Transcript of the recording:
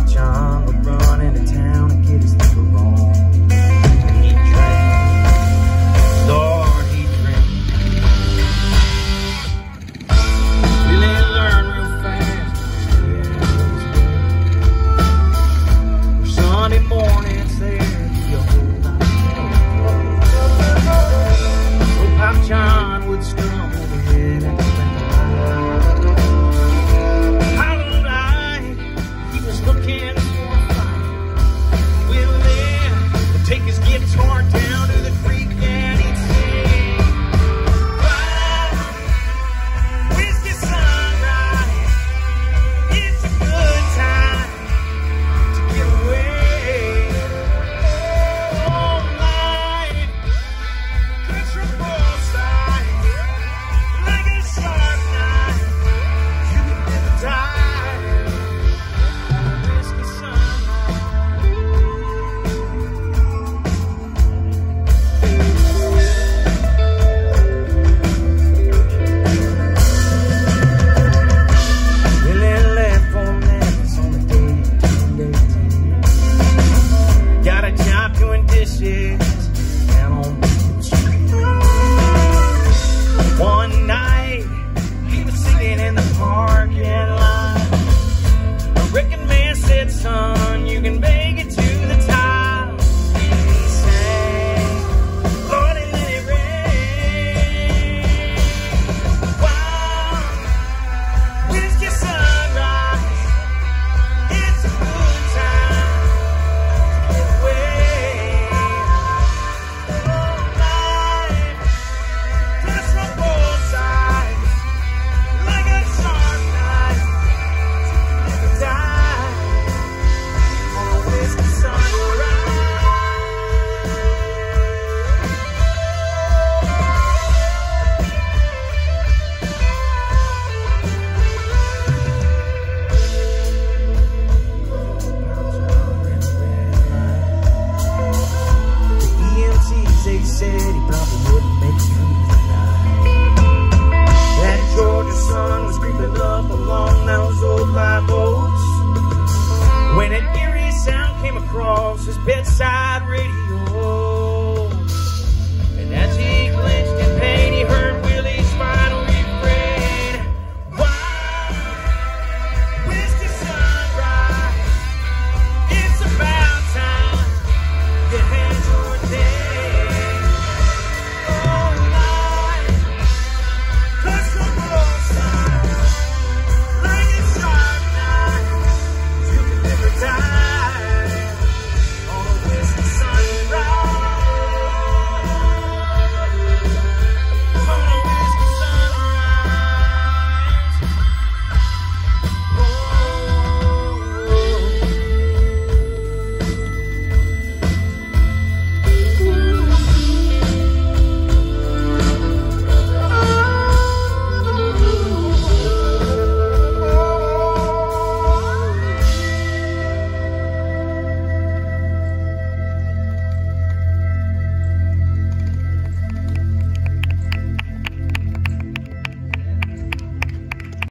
And Pop